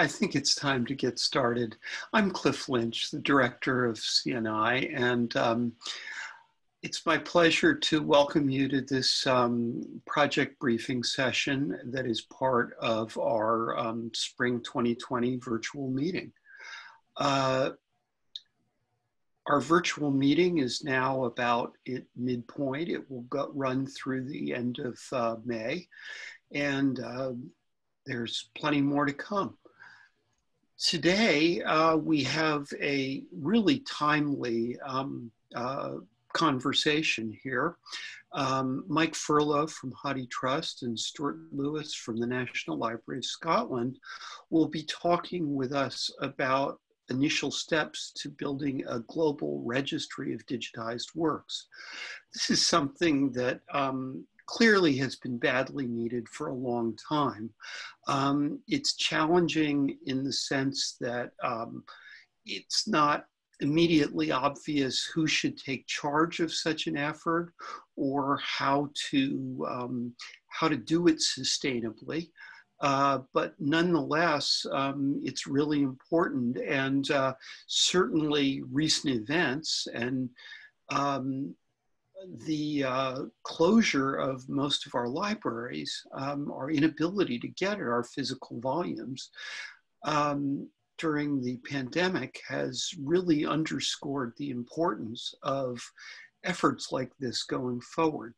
I think it's time to get started. I'm Cliff Lynch, the director of CNI, and um, it's my pleasure to welcome you to this um, project briefing session that is part of our um, spring 2020 virtual meeting. Uh, our virtual meeting is now about at midpoint. It will go, run through the end of uh, May, and uh, there's plenty more to come. Today, uh, we have a really timely um, uh, conversation here. Um, Mike Furlough from Hathi HathiTrust and Stuart Lewis from the National Library of Scotland will be talking with us about initial steps to building a global registry of digitized works. This is something that um, clearly has been badly needed for a long time. Um, it's challenging in the sense that um, it's not immediately obvious who should take charge of such an effort or how to um, how to do it sustainably. Uh, but nonetheless, um, it's really important, and uh, certainly recent events and um, the uh, closure of most of our libraries, um, our inability to get at our physical volumes, um, during the pandemic has really underscored the importance of efforts like this going forward.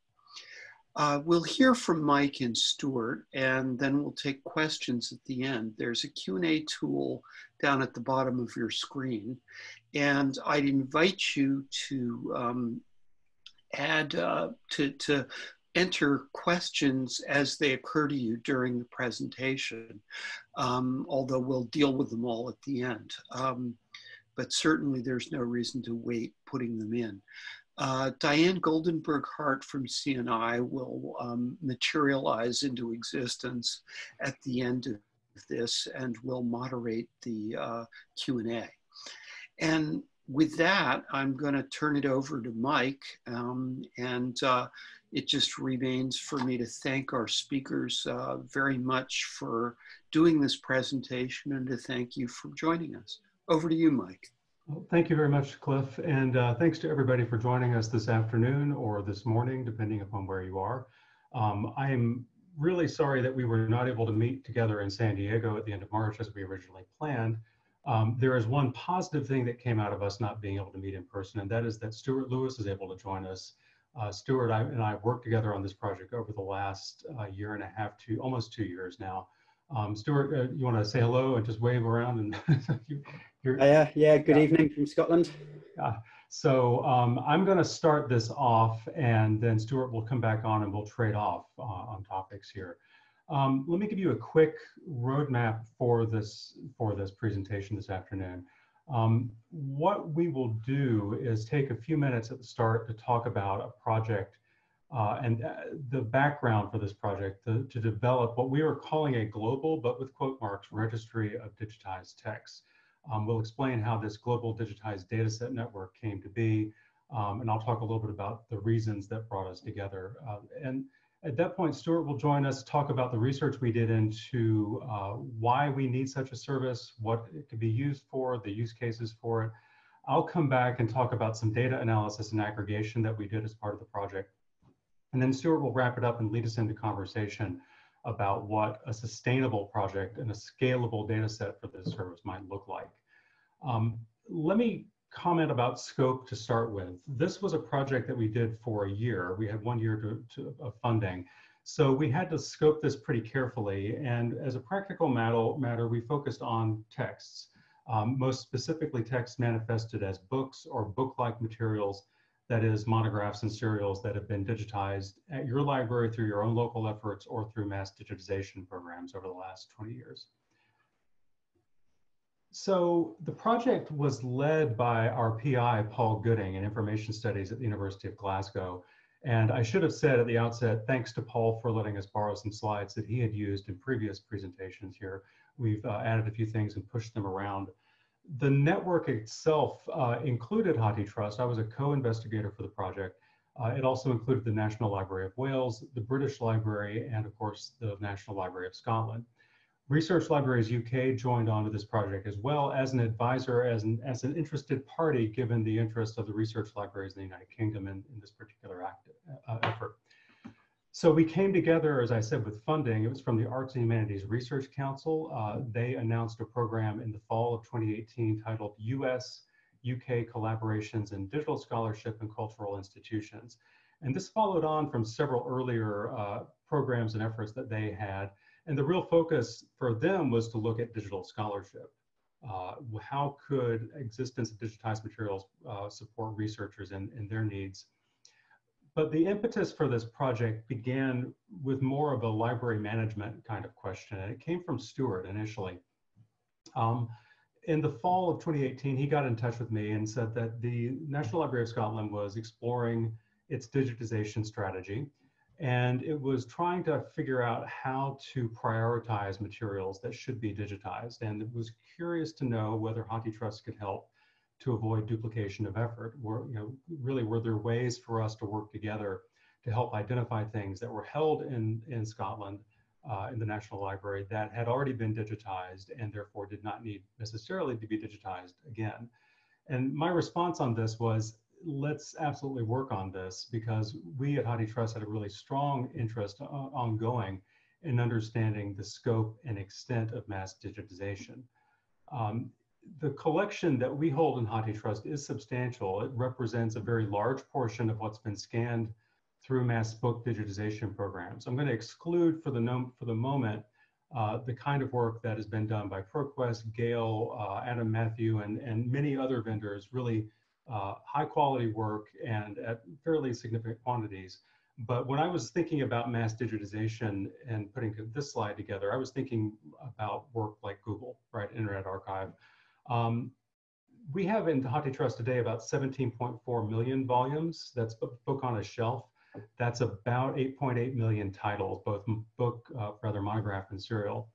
Uh, we'll hear from Mike and Stuart, and then we'll take questions at the end. There's a Q&A tool down at the bottom of your screen, and I'd invite you to um, add, uh, to, to enter questions as they occur to you during the presentation, um, although we'll deal with them all at the end. Um, but certainly there's no reason to wait putting them in. Uh, Diane Goldenberg Hart from CNI will um, materialize into existence at the end of this and will moderate the uh, Q&A. And with that, I'm going to turn it over to Mike um, and uh, it just remains for me to thank our speakers uh, very much for doing this presentation and to thank you for joining us. Over to you, Mike. Well, thank you very much, Cliff. And uh, thanks to everybody for joining us this afternoon or this morning, depending upon where you are. Um, I am really sorry that we were not able to meet together in San Diego at the end of March as we originally planned. Um, there is one positive thing that came out of us not being able to meet in person, and that is that Stuart Lewis is able to join us uh, Stuart I, and I have worked together on this project over the last uh, year and a half to almost two years now. Um, Stuart, uh, you want to say hello and just wave around? And you, yeah, yeah. Good yeah. evening from Scotland. Yeah. So um, I'm going to start this off, and then Stuart will come back on, and we'll trade off uh, on topics here. Um, let me give you a quick roadmap for this for this presentation this afternoon. Um, what we will do is take a few minutes at the start to talk about a project uh, and uh, the background for this project to, to, develop what we are calling a global, but with quote marks, registry of digitized texts. Um, we'll explain how this global digitized dataset network came to be, um, and I'll talk a little bit about the reasons that brought us together. Uh, and at that point, Stuart will join us to talk about the research we did into uh, why we need such a service, what it could be used for, the use cases for it. I'll come back and talk about some data analysis and aggregation that we did as part of the project. And then Stuart will wrap it up and lead us into conversation about what a sustainable project and a scalable data set for this service might look like. Um, let me comment about scope to start with. This was a project that we did for a year. We had one year to, to, of funding. So we had to scope this pretty carefully. And as a practical matter, matter we focused on texts, um, most specifically texts manifested as books or book-like materials, that is monographs and serials that have been digitized at your library through your own local efforts or through mass digitization programs over the last 20 years. So the project was led by our PI, Paul Gooding, in information studies at the University of Glasgow. And I should have said at the outset, thanks to Paul for letting us borrow some slides that he had used in previous presentations here. We've uh, added a few things and pushed them around. The network itself uh, included HathiTrust. I was a co-investigator for the project. Uh, it also included the National Library of Wales, the British Library, and of course, the National Library of Scotland. Research Libraries UK joined onto this project as well as an advisor, as an, as an interested party, given the interest of the research libraries in the United Kingdom in, in this particular act, uh, effort. So we came together, as I said, with funding. It was from the Arts and Humanities Research Council. Uh, they announced a program in the fall of 2018 titled US UK Collaborations in Digital Scholarship and Cultural Institutions. And this followed on from several earlier uh, programs and efforts that they had. And the real focus for them was to look at digital scholarship. Uh, how could existence of digitized materials uh, support researchers and, in their needs? But the impetus for this project began with more of a library management kind of question, and it came from Stuart initially. Um, in the fall of 2018, he got in touch with me and said that the National Library of Scotland was exploring its digitization strategy, and it was trying to figure out how to prioritize materials that should be digitized, and it was curious to know whether HathiTrust could help to avoid duplication of effort. Were, you know, really, were there ways for us to work together to help identify things that were held in, in Scotland uh, in the National Library that had already been digitized and therefore did not need necessarily to be digitized again. And my response on this was, let's absolutely work on this because we at HathiTrust had a really strong interest uh, ongoing in understanding the scope and extent of mass digitization. Um, the collection that we hold in HathiTrust is substantial. It represents a very large portion of what's been scanned through mass book digitization programs. I'm going to exclude for the, nom- for the moment uh, the kind of work that has been done by ProQuest, Gale, uh, Adam Matthew, and, and many other vendors, really uh, high quality work and at fairly significant quantities. But when I was thinking about mass digitization and putting this slide together, I was thinking about work like Google, right, Internet Archive, um, we have in the HathiTrust today about 17.4 million volumes. That's a book on a shelf. That's about 8.8 million titles, both book, uh, rather monograph and serial.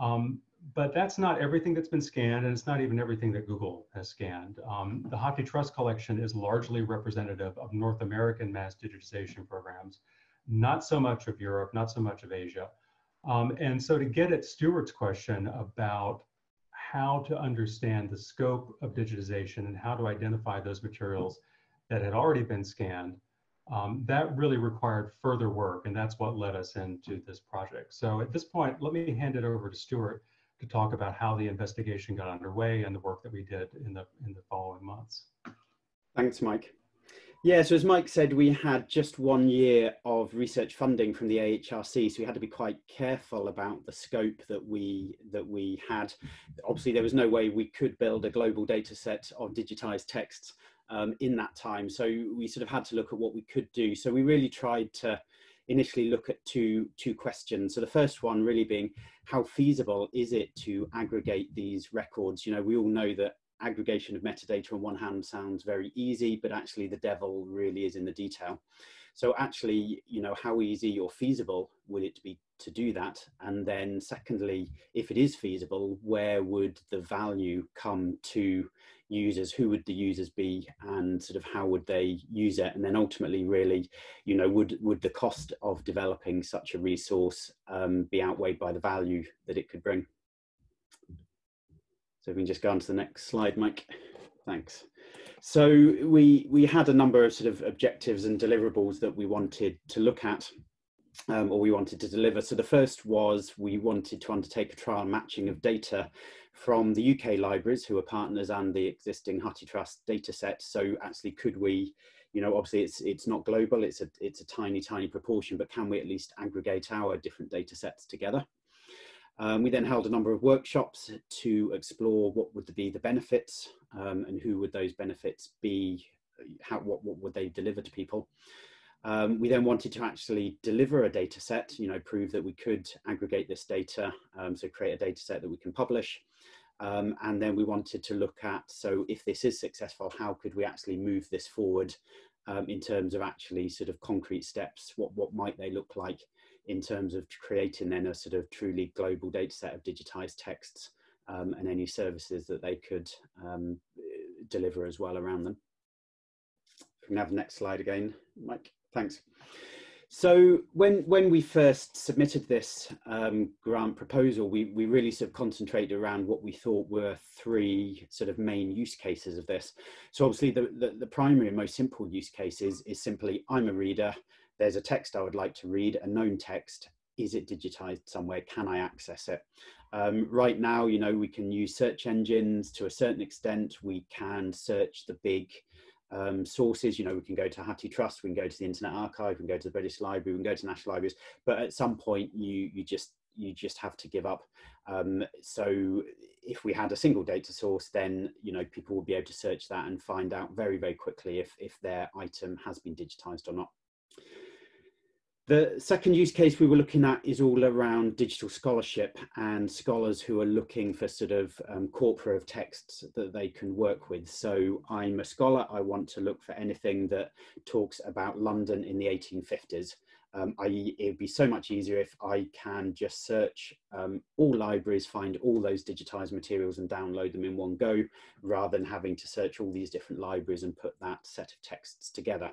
Um, but that's not everything that's been scanned, and it's not even everything that Google has scanned. Um, the HathiTrust collection is largely representative of North American mass digitization programs, not so much of Europe, not so much of Asia. Um, and so to get at Stuart's question about how to understand the scope of digitization and how to identify those materials that had already been scanned, um, that really required further work, and that's what led us into this project. So at this point, let me hand it over to Stuart to talk about how the investigation got underway and the work that we did in the, in the following months. Thanks, Mike. Yeah, so as Mike said, we had just one year of research funding from the AHRC, so we had to be quite careful about the scope that we that we had. Obviously, there was no way we could build a global data set of digitized texts um, in that time, so we sort of had to look at what we could do. So we really tried to initially look at two two questions. So the first one really being how feasible is it to aggregate these records? You know, we all know that aggregation of metadata on one hand sounds very easy, but actually the devil really is in the detail. So actually, you know, how easy or feasible would it be to do that? And then secondly, if it is feasible, where would the value come to users? Who would the users be and sort of how would they use it? And then ultimately really, you know, would, would the cost of developing such a resource um, be outweighed by the value that it could bring? So we can just go on to the next slide, Mike. Thanks. So we we had a number of sort of objectives and deliverables that we wanted to look at um, or we wanted to deliver. So the first was we wanted to undertake a trial matching of data from the UK libraries who are partners and the existing HathiTrust data set. So actually could we, you know, obviously it's it's not global, it's a it's a tiny, tiny proportion, but can we at least aggregate our different data sets together? Um, we then held a number of workshops to explore what would be the benefits um, and who would those benefits be, how, what, what would they deliver to people. Um, we then wanted to actually deliver a data set, you know, prove that we could aggregate this data, um, so create a data set that we can publish. Um, and then we wanted to look at, so if this is successful, how could we actually move this forward um, in terms of actually sort of concrete steps? What, what might they look like? in terms of creating then a sort of truly global data set of digitized texts um, and any services that they could um, deliver as well around them. If we can have the next slide again, Mike, thanks. So when when we first submitted this um, grant proposal, we we really sort of concentrated around what we thought were three sort of main use cases of this. So obviously the the, the primary and most simple use case is, is simply I'm a reader. There's a text I would like to read, a known text. Is it digitized somewhere? Can I access it? Um, right now, you know, we can use search engines to a certain extent. We can search the big um, sources. You know, we can go to HathiTrust, we can go to the Internet Archive, we can go to the British Library, we can go to national libraries. But at some point, you you just you just have to give up. Um, so if we had a single data source, then you know people will be able to search that and find out very very quickly if if their item has been digitized or not. The second use case we were looking at is all around digital scholarship and scholars who are looking for sort of um, corpora of texts that they can work with. So I'm a scholar, I want to look for anything that talks about London in the 1850s um, I, it would be so much easier if I can just search um, all libraries, find all those digitized materials and download them in one go, rather than having to search all these different libraries and put that set of texts together.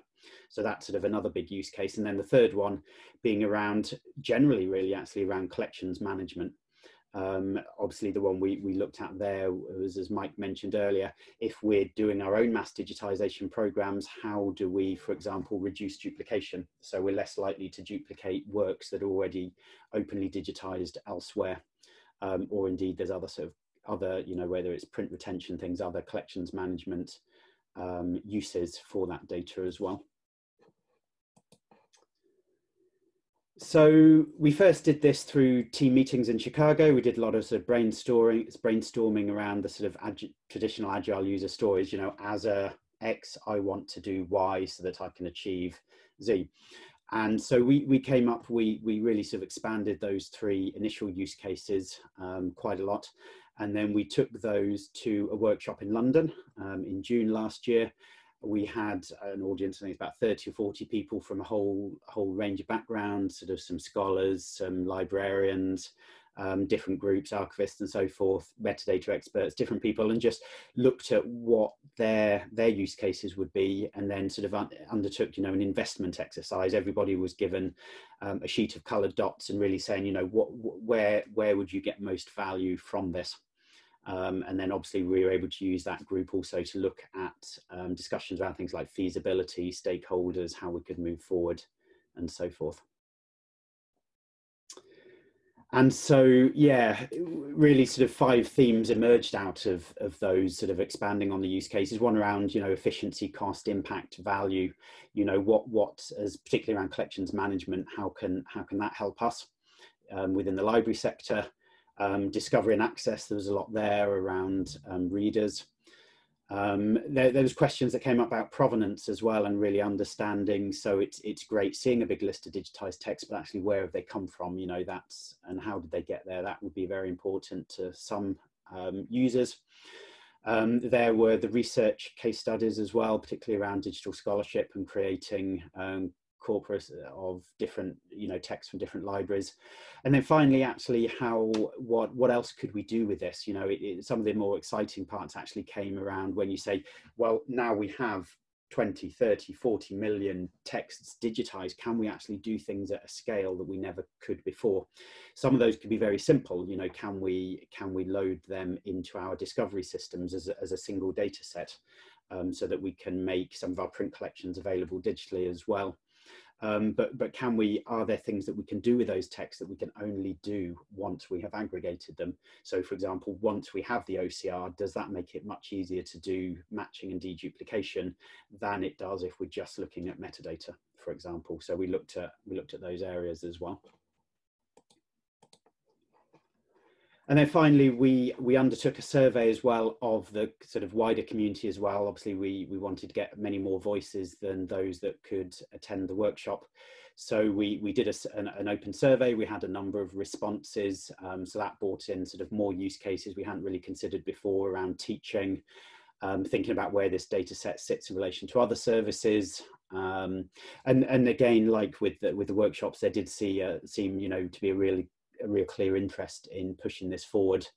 So that's sort of another big use case. And then the third one being around generally really actually around collections management. Um, obviously, the one we, we looked at there was, as Mike mentioned earlier, if we're doing our own mass digitization programs, how do we, for example, reduce duplication? So we're less likely to duplicate works that are already openly digitized elsewhere. Um, or indeed, there's other sort of other, you know, whether it's print retention things, other collections management um, uses for that data as well. So we first did this through team meetings in Chicago. We did a lot of sort of brainstorming, brainstorming around the sort of ag traditional agile user stories. You know, as a X, I want to do Y so that I can achieve Z. And so we, we came up, we, we really sort of expanded those three initial use cases um, quite a lot. And then we took those to a workshop in London um, in June last year, we had an audience, I think about 30 or 40 people from a whole whole range of backgrounds, sort of some scholars, some librarians, um, different groups, archivists and so forth, metadata experts, different people, and just looked at what their their use cases would be, and then sort of un undertook, you know, an investment exercise. Everybody was given um, a sheet of coloured dots, and really saying, you know, what where where would you get most value from this? Um, and then obviously we were able to use that group also to look at um, discussions around things like feasibility, stakeholders, how we could move forward and so forth. And so, yeah, really sort of five themes emerged out of, of those sort of expanding on the use cases. One around, you know, efficiency, cost, impact, value, you know, what, what as particularly around collections management, how can, how can that help us um, within the library sector? Um, discovery and access, there was a lot there around um, readers. Um, there, there, was questions that came up about provenance as well and really understanding. So it's it's great seeing a big list of digitized text, but actually where have they come from? You know, that's and how did they get there? That would be very important to some um, users. Um, there were the research case studies as well, particularly around digital scholarship and creating um, corpus of different you know texts from different libraries. And then finally actually how what what else could we do with this? You know it, it, some of the more exciting parts actually came around when you say well now we have 20 30 40 million texts digitized. Can we actually do things at a scale that we never could before? Some of those could be very simple. You know can we can we load them into our discovery systems as a, as a single data set um, so that we can make some of our print collections available digitally as well um, but, but can we, are there things that we can do with those texts that we can only do once we have aggregated them? So for example, once we have the OCR, does that make it much easier to do matching and deduplication than it does if we're just looking at metadata, for example? So we looked at, we looked at those areas as well. And then finally, we we undertook a survey as well of the sort of wider community as well. Obviously, we we wanted to get many more voices than those that could attend the workshop. So we we did a, an, an open survey. We had a number of responses. Um, so that brought in sort of more use cases we hadn't really considered before around teaching, um, thinking about where this data set sits in relation to other services. Um, and and again, like with the, with the workshops, there did see uh, seem you know to be a really a real clear interest in pushing this forward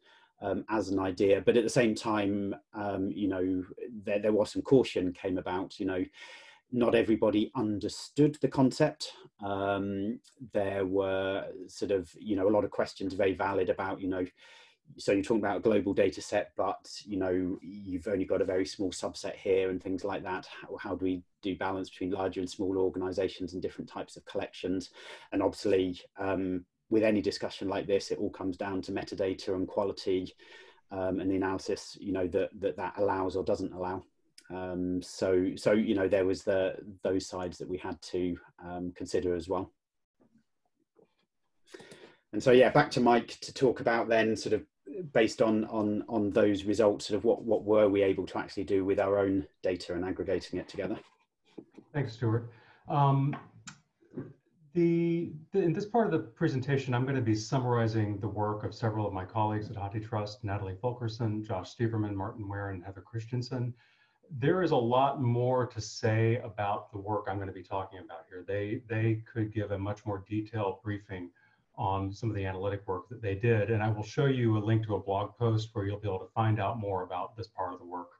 um, as an idea. But at the same time, um, you know, there, there was some caution came about, you know, not everybody understood the concept. Um, there were sort of, you know, a lot of questions very valid about, you know, so you're talking about a global data set, but you know you've only got a very small subset here and things like that. How, how do we do balance between larger and smaller organisations and different types of collections? And obviously, um, with any discussion like this, it all comes down to metadata and quality um, and the analysis, you know, that, that that allows or doesn't allow. Um, so, so you know, there was the those sides that we had to um, consider as well. And so, yeah, back to Mike to talk about then sort of based on on on those results, sort of what what were we able to actually do with our own data and aggregating it together. Thanks, Stuart. Um, the, the, in this part of the presentation, I'm going to be summarizing the work of several of my colleagues at HathiTrust, Natalie Fulkerson, Josh Steverman, Martin Warin, and Heather Christenson. There is a lot more to say about the work I'm going to be talking about here. They, they could give a much more detailed briefing on some of the analytic work that they did. And I will show you a link to a blog post where you'll be able to find out more about this part of the work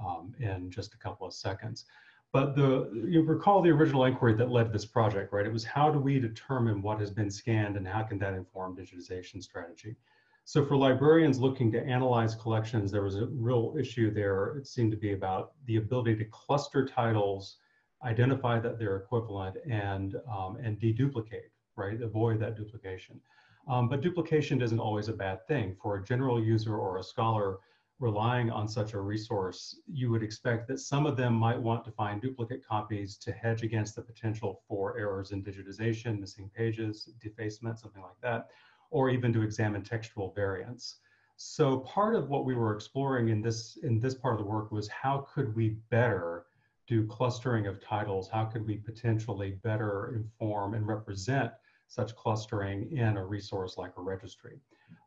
um, in just a couple of seconds. But the you recall the original inquiry that led to this project, right? It was how do we determine what has been scanned and how can that inform digitization strategy? So for librarians looking to analyze collections, there was a real issue there. It seemed to be about the ability to cluster titles, identify that they're equivalent, and um, and deduplicate, right? Avoid that duplication. Um, but duplication isn't always a bad thing for a general user or a scholar relying on such a resource, you would expect that some of them might want to find duplicate copies to hedge against the potential for errors in digitization, missing pages, defacement, something like that, or even to examine textual variants. So part of what we were exploring in this, in this part of the work was how could we better do clustering of titles? How could we potentially better inform and represent such clustering in a resource like a registry?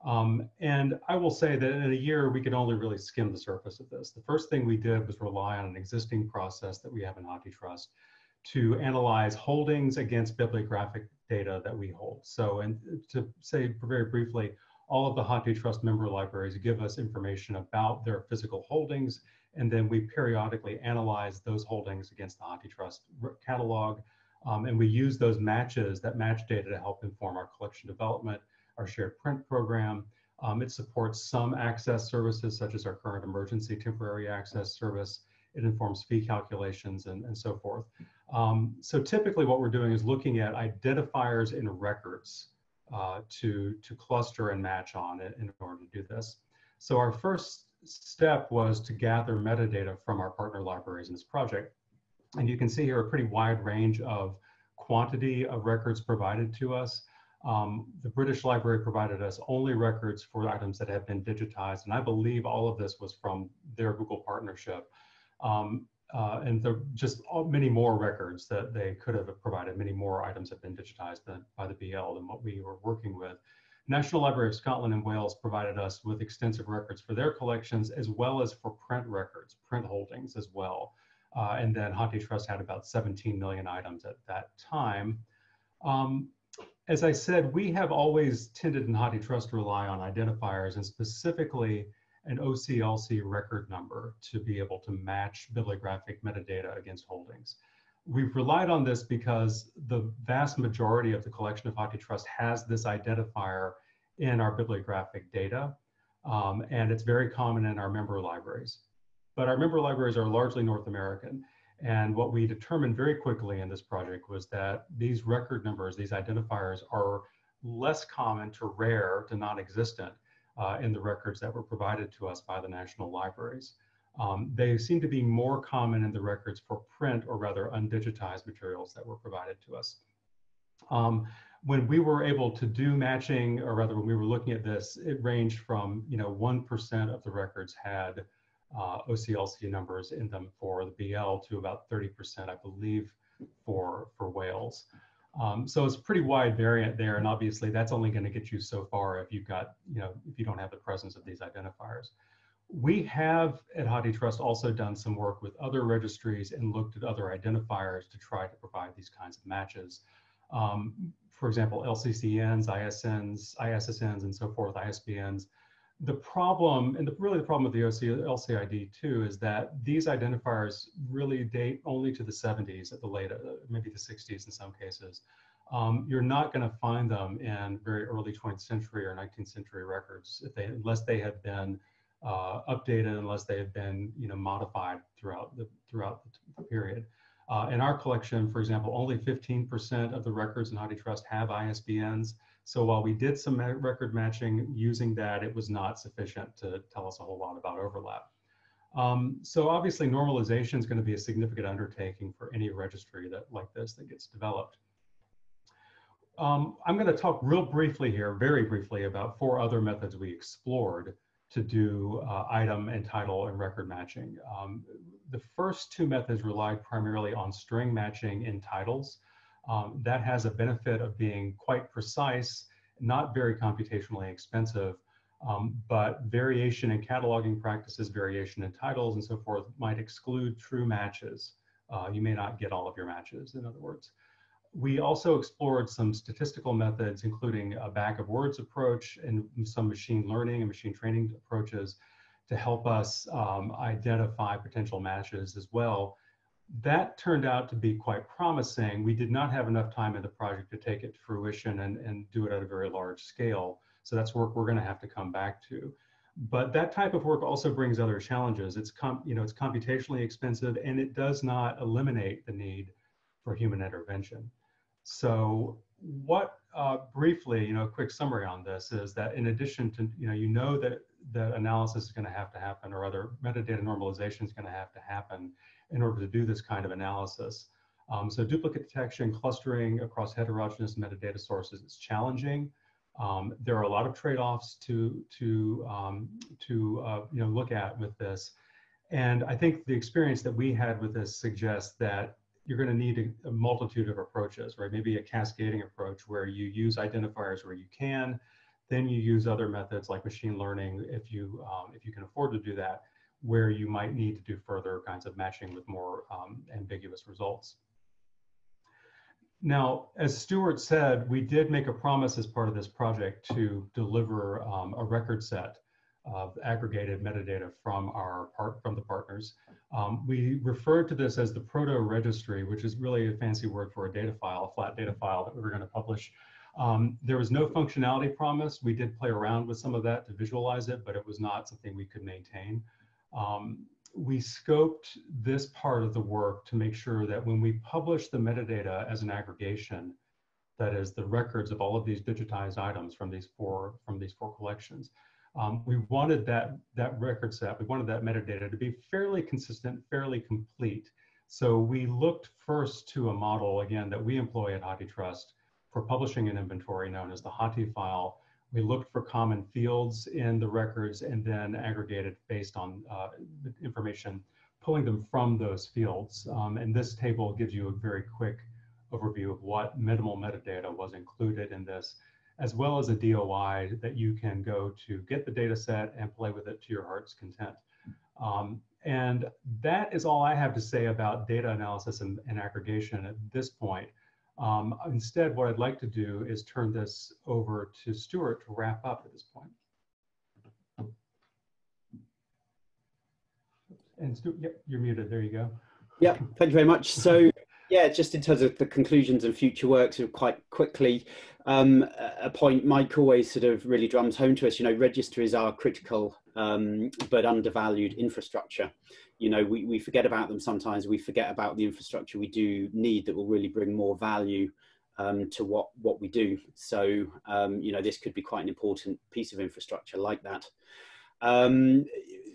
Um, and I will say that in a year, we could only really skim the surface of this. The first thing we did was rely on an existing process that we have in HathiTrust to analyze holdings against bibliographic data that we hold. So, and to say very briefly, all of the HathiTrust member libraries give us information about their physical holdings, and then we periodically analyze those holdings against the HathiTrust catalog, um, and we use those matches, that match data to help inform our collection development our shared print program. Um, it supports some access services such as our current emergency temporary access service. It informs fee calculations and, and so forth. Um, so typically what we're doing is looking at identifiers in records uh, to, to cluster and match on it in order to do this. So our first step was to gather metadata from our partner libraries in this project. And you can see here a pretty wide range of quantity of records provided to us. Um, the British Library provided us only records for items that have been digitized, and I believe all of this was from their Google partnership. Um, uh, and just many more records that they could have provided, many more items have been digitized than, by the BL than what we were working with. National Library of Scotland and Wales provided us with extensive records for their collections as well as for print records, print holdings as well. Uh, and then HathiTrust had about 17 million items at that time. Um, as I said, we have always tended in HathiTrust to rely on identifiers and specifically an OCLC record number to be able to match bibliographic metadata against holdings. We've relied on this because the vast majority of the collection of HathiTrust has this identifier in our bibliographic data, um, and it's very common in our member libraries. But our member libraries are largely North American, and what we determined very quickly in this project was that these record numbers, these identifiers are less common to rare to non-existent uh, in the records that were provided to us by the national libraries. Um, they seem to be more common in the records for print or rather undigitized materials that were provided to us. Um, when we were able to do matching, or rather when we were looking at this, it ranged from, you know, 1% of the records had uh, OCLC numbers in them for the BL to about 30%, I believe, for, for Wales. Um, so it's pretty wide variant there, and obviously that's only going to get you so far if you've got, you know, if you don't have the presence of these identifiers. We have at HathiTrust also done some work with other registries and looked at other identifiers to try to provide these kinds of matches. Um, for example, LCCNs, ISNs, ISSNs, and so forth, ISBNs the problem, and the, really the problem with the OC, LCID too, is that these identifiers really date only to the 70s at the late, uh, maybe the 60s in some cases. Um, you're not going to find them in very early 20th century or 19th century records they, unless they have been uh, updated, unless they have been you know modified throughout the throughout the period. Uh, in our collection, for example, only 15% of the records in HathiTrust have ISBNs. So while we did some record matching using that, it was not sufficient to tell us a whole lot about overlap. Um, so obviously normalization is going to be a significant undertaking for any registry that like this that gets developed. Um, I'm going to talk real briefly here, very briefly, about four other methods we explored to do uh, item and title and record matching. Um, the first two methods relied primarily on string matching in titles. Um, that has a benefit of being quite precise, not very computationally expensive, um, but variation in cataloging practices, variation in titles and so forth might exclude true matches. Uh, you may not get all of your matches, in other words. We also explored some statistical methods, including a bag of words approach and some machine learning and machine training approaches to help us um, identify potential matches as well that turned out to be quite promising. We did not have enough time in the project to take it to fruition and, and do it at a very large scale. So that's work we're going to have to come back to. But that type of work also brings other challenges. It's you know it's computationally expensive and it does not eliminate the need for human intervention. So what uh, briefly, you know, a quick summary on this is that in addition to, you know, you know that that analysis is going to have to happen or other metadata normalization is going to have to happen in order to do this kind of analysis. Um, so duplicate detection, clustering across heterogeneous metadata sources is challenging. Um, there are a lot of trade-offs to to um, to uh, you know look at with this, and I think the experience that we had with this suggests that you're going to need a, a multitude of approaches, right? Maybe a cascading approach where you use identifiers where you can, then you use other methods like machine learning if you um, if you can afford to do that, where you might need to do further kinds of matching with more um, ambiguous results. Now, as Stuart said, we did make a promise as part of this project to deliver um, a record set of aggregated metadata from our part from the partners. Um, we referred to this as the proto registry, which is really a fancy word for a data file, a flat data file that we were going to publish. Um, there was no functionality promise. We did play around with some of that to visualize it, but it was not something we could maintain. Um, we scoped this part of the work to make sure that when we publish the metadata as an aggregation, that is the records of all of these digitized items from these four from these four collections, um, we wanted that that record set, we wanted that metadata to be fairly consistent, fairly complete. So we looked first to a model again that we employ at HathiTrust for publishing an inventory known as the Hathi file, we looked for common fields in the records and then aggregated based on uh, information, pulling them from those fields. Um, and this table gives you a very quick overview of what minimal metadata was included in this, as well as a DOI that you can go to get the data set and play with it to your heart's content. Um, and that is all I have to say about data analysis and, and aggregation at this point. Um, instead, what I'd like to do is turn this over to Stuart to wrap up at this point. And Stuart, yep, you're muted. There you go. Yeah, thank you very much. So, yeah, just in terms of the conclusions and future work, sort of quite quickly, um, a point Mike always sort of really drums home to us. You know, registries are critical um, but undervalued infrastructure you know we, we forget about them sometimes. We forget about the infrastructure we do need that will really bring more value um, to what what we do. So um, you know this could be quite an important piece of infrastructure like that um,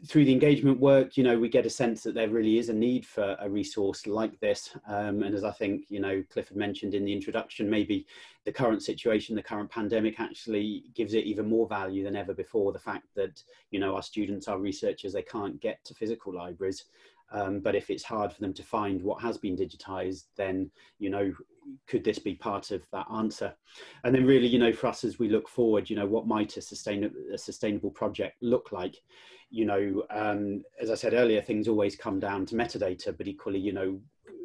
through the engagement work, you know, we get a sense that there really is a need for a resource like this. Um, and as I think, you know, Clifford mentioned in the introduction, maybe the current situation, the current pandemic actually gives it even more value than ever before. The fact that, you know, our students, our researchers, they can't get to physical libraries. Um, but if it's hard for them to find what has been digitized, then, you know, could this be part of that answer? And then really, you know, for us as we look forward, you know, what might a, sustain a sustainable project look like? You know, um, as I said earlier, things always come down to metadata, but equally, you know,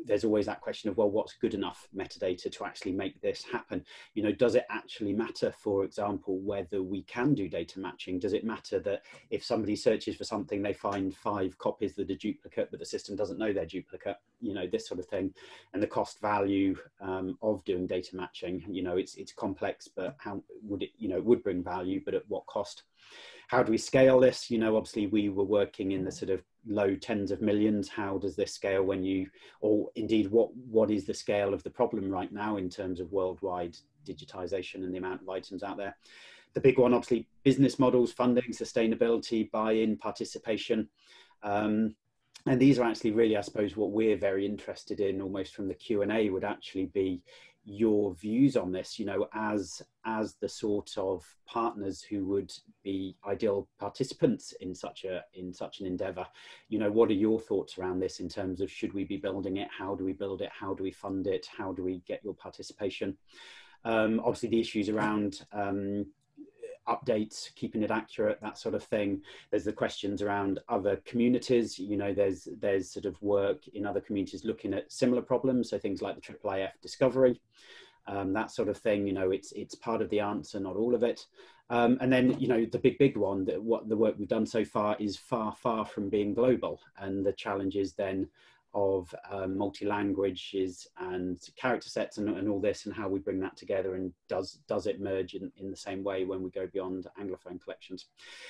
there's always that question of well what's good enough metadata to actually make this happen? You know does it actually matter for example whether we can do data matching? Does it matter that if somebody searches for something they find five copies that are duplicate but the system doesn't know they're duplicate? You know this sort of thing. And the cost value um, of doing data matching you know it's it's complex but how would it you know would bring value but at what cost? How do we scale this? You know, obviously we were working in the sort of low tens of millions. How does this scale when you, or indeed, what what is the scale of the problem right now in terms of worldwide digitization and the amount of items out there? The big one, obviously, business models, funding, sustainability, buy-in, participation. Um, and these are actually really, I suppose, what we're very interested in, almost from the Q and A, would actually be your views on this you know as as the sort of partners who would be ideal participants in such a in such an endeavor you know what are your thoughts around this in terms of should we be building it? How do we build it? How do we fund it? How do we get your participation? Um, obviously the issues around um, updates, keeping it accurate, that sort of thing. There's the questions around other communities. You know, there's there's sort of work in other communities looking at similar problems. So things like the IIIF discovery, um, that sort of thing. You know, it's it's part of the answer, not all of it. Um, and then, you know, the big, big one that what the work we've done so far is far, far from being global. And the challenge is then of um, multi-languages and character sets and, and, all this and how we bring that together and does does it merge in, in the same way when we go beyond anglophone collections.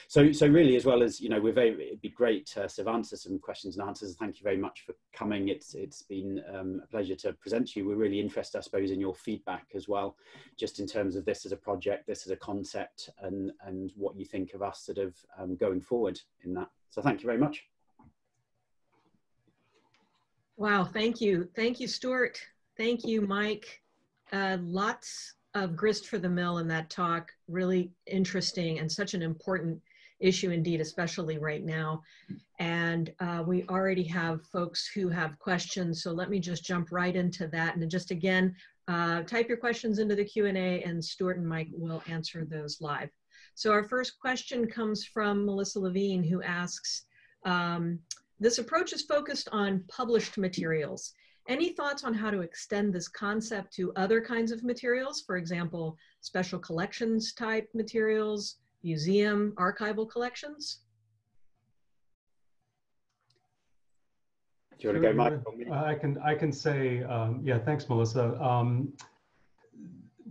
So so really as well as you know we're very it'd be great to sort of answer some questions and answers. Thank you very much for coming. It's it's been um, a pleasure to present to you. We're really interested i suppose in your feedback as well just in terms of this as a project this as a concept and and what you think of us sort of um, going forward in that. So thank you very much Wow, thank you. Thank you, Stuart. Thank you, Mike. Uh, lots of grist for the mill in that talk. Really interesting and such an important issue indeed, especially right now. And uh, we already have folks who have questions, so let me just jump right into that. And just again, uh, type your questions into the Q&A and Stuart and Mike will answer those live. So our first question comes from Melissa Levine who asks, um, this approach is focused on published materials. Any thoughts on how to extend this concept to other kinds of materials? For example, special collections type materials, museum, archival collections? Do you want to go, Mike? Uh, I can, I can say, um, yeah, thanks, Melissa. Um,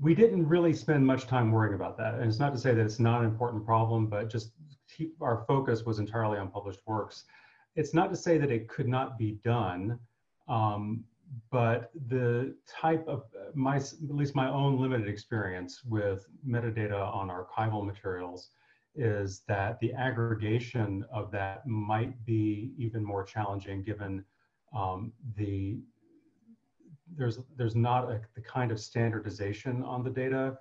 we didn't really spend much time worrying about that. And it's not to say that it's not an important problem, but just keep, our focus was entirely on published works it's not to say that it could not be done, um, but the type of my, at least my own limited experience with metadata on archival materials is that the aggregation of that might be even more challenging given um, the there's there's not a, the kind of standardization on the data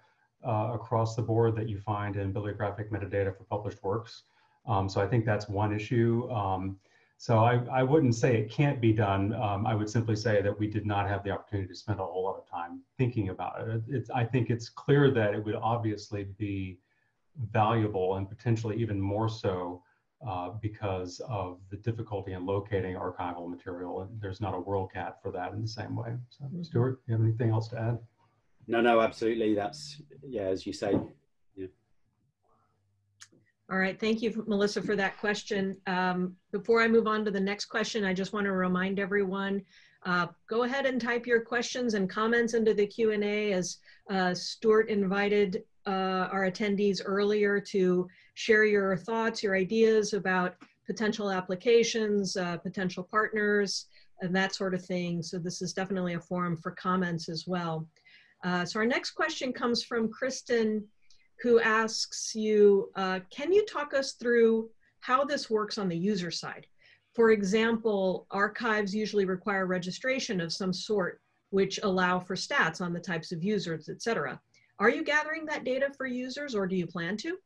uh, across the board that you find in bibliographic metadata for published works. Um, so I think that's one issue. Um, so I, I wouldn't say it can't be done. Um, I would simply say that we did not have the opportunity to spend a whole lot of time thinking about it. It's, I think it's clear that it would obviously be valuable and potentially even more so uh, because of the difficulty in locating archival material. And there's not a WorldCat for that in the same way. So mm-hmm. Stuart, you have anything else to add? No, no, absolutely. That's, yeah, as you say, all right, thank you, Melissa, for that question. Um, before I move on to the next question, I just want to remind everyone, uh, go ahead and type your questions and comments into the Q&A as uh, Stuart invited uh, our attendees earlier to share your thoughts, your ideas about potential applications, uh, potential partners, and that sort of thing. So this is definitely a forum for comments as well. Uh, so our next question comes from Kristen who asks you, uh, can you talk us through how this works on the user side? For example, archives usually require registration of some sort, which allow for stats on the types of users, et cetera. Are you gathering that data for users or do you plan to?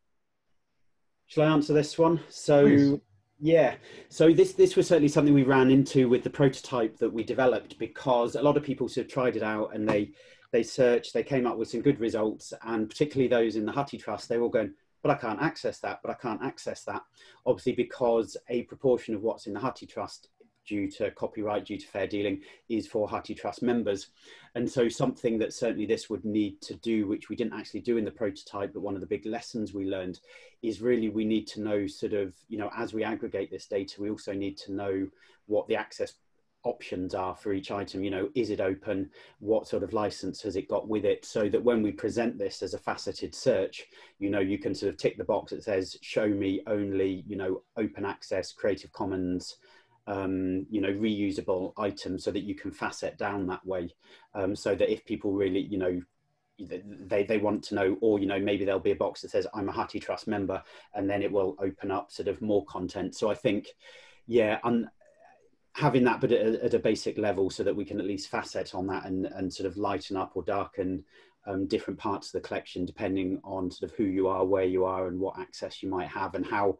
Shall I answer this one? So, Please. yeah, so this, this was certainly something we ran into with the prototype that we developed because a lot of people sort of tried it out and they, they searched, they came up with some good results, and particularly those in the HathiTrust, they were all going, but I can't access that, but I can't access that. Obviously, because a proportion of what's in the HathiTrust due to copyright, due to fair dealing, is for HathiTrust members. And so something that certainly this would need to do, which we didn't actually do in the prototype, but one of the big lessons we learned is really we need to know sort of, you know, as we aggregate this data, we also need to know what the access options are for each item you know is it open what sort of license has it got with it so that when we present this as a faceted search you know you can sort of tick the box that says show me only you know open access creative commons um, you know, reusable items so that you can facet down that way. Um, so that if people really, you know, they, they want to know, or, you know, maybe there'll be a box that says, I'm a HathiTrust member, and then it will open up sort of more content. So I think, yeah, and having that, but at, at a basic level so that we can at least facet on that and, and sort of lighten up or darken um, different parts of the collection depending on sort of who you are, where you are, and what access you might have, and how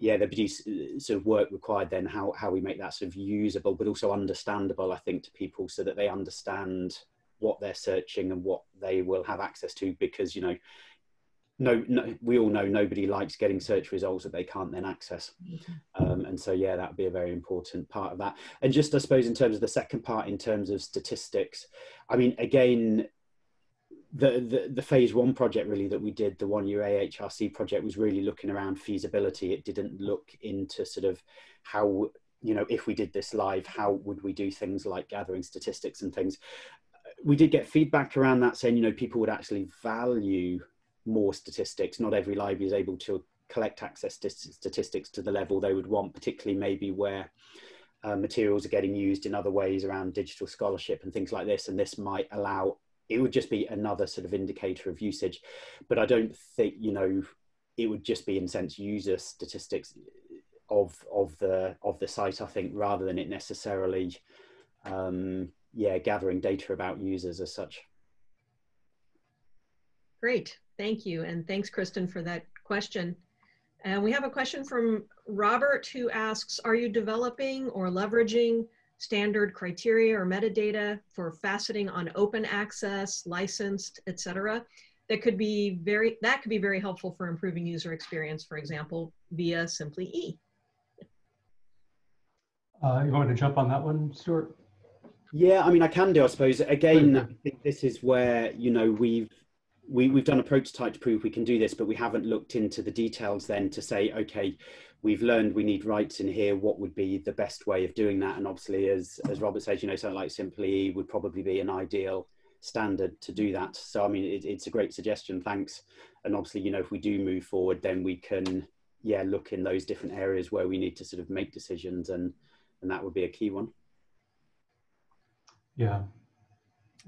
yeah, there'd be sort of work required then how, how we make that sort of usable, but also understandable, I think, to people so that they understand what they're searching and what they will have access to because, you know, no, no we all know nobody likes getting search results that they can't then access. Um, and so, yeah, that would be a very important part of that. And just, I suppose, in terms of the second part, in terms of statistics, I mean, again, the, the, the phase one project really that we did, the one year AHRC project was really looking around feasibility. It didn't look into sort of how, you know, if we did this live, how would we do things like gathering statistics and things. We did get feedback around that saying, you know, people would actually value more statistics. Not every library is able to collect access to statistics to the level they would want, particularly maybe where uh, materials are getting used in other ways around digital scholarship and things like this. And this might allow it would just be another sort of indicator of usage. But I don't think, you know, it would just be in sense user statistics of of the of the site, I think, rather than it necessarily um, yeah, gathering data about users as such. Great, thank you. And thanks, Kristen, for that question. And we have a question from Robert who asks, are you developing or leveraging standard criteria or metadata for faceting on open access, licensed, etc. That could be very that could be very helpful for improving user experience, for example, via Simply E. Uh, you want to jump on that one, Stuart? Yeah, I mean, I can do, I suppose. Again, I think this is where, you know, we've we, we've done a prototype to prove we can do this, but we haven't looked into the details then to say, okay, we've learned we need rights in here. What would be the best way of doing that? And obviously, as as Robert says, you know, something like Simply would probably be an ideal standard to do that. So I mean, it, it's a great suggestion. Thanks. And obviously, you know, if we do move forward, then we can yeah look in those different areas where we need to sort of make decisions, and and that would be a key one. Yeah,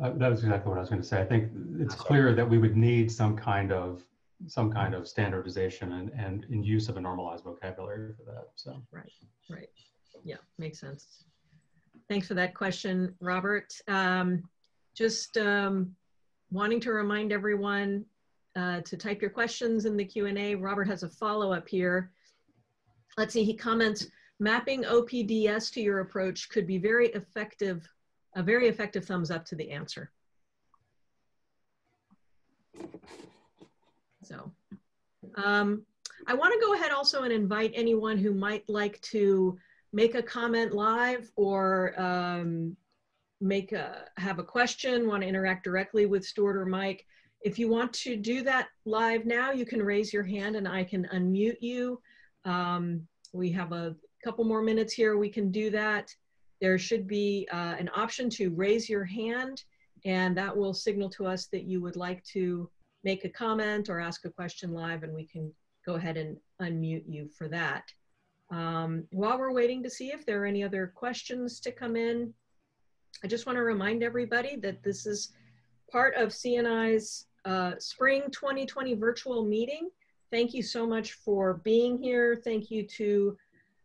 uh, that was exactly what I was going to say. I think it's clear that we would need some kind of some kind of standardization and, and in use of a normalized vocabulary for that. So right, right, yeah, makes sense. Thanks for that question, Robert. Um, just um, wanting to remind everyone uh, to type your questions in the Q&A. Robert has a follow-up here. Let's see, he comments, mapping OPDS to your approach could be very effective, a very effective thumbs up to the answer. So um, I want to go ahead also and invite anyone who might like to make a comment live or um, make a, have a question, want to interact directly with Stuart or Mike. If you want to do that live now, you can raise your hand and I can unmute you. Um, we have a couple more minutes here. We can do that. There should be uh, an option to raise your hand and that will signal to us that you would like to make a comment or ask a question live and we can go ahead and unmute you for that. Um, while we're waiting to see if there are any other questions to come in, I just want to remind everybody that this is part of CNI's uh, Spring 2020 virtual meeting. Thank you so much for being here. Thank you to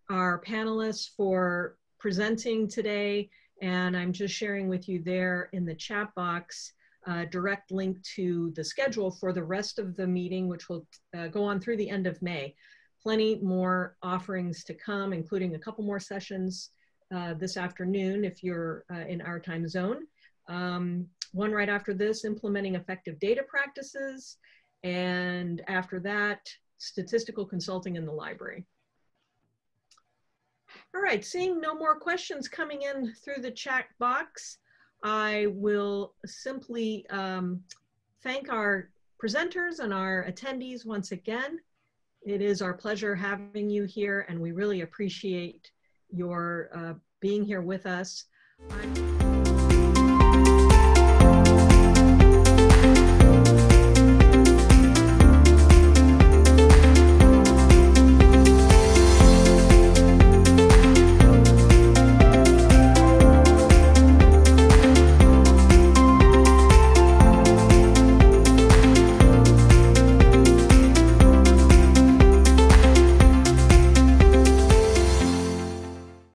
our panelists for presenting today. And I'm just sharing with you there in the chat box uh, direct link to the schedule for the rest of the meeting, which will uh, go on through the end of May. Plenty more offerings to come, including a couple more sessions uh, this afternoon if you're uh, in our time zone. Um, one right after this, implementing effective data practices. And after that, statistical consulting in the library. All right, seeing no more questions coming in through the chat box, I will simply um, thank our presenters and our attendees once again. It is our pleasure having you here and we really appreciate your uh, being here with us. I'm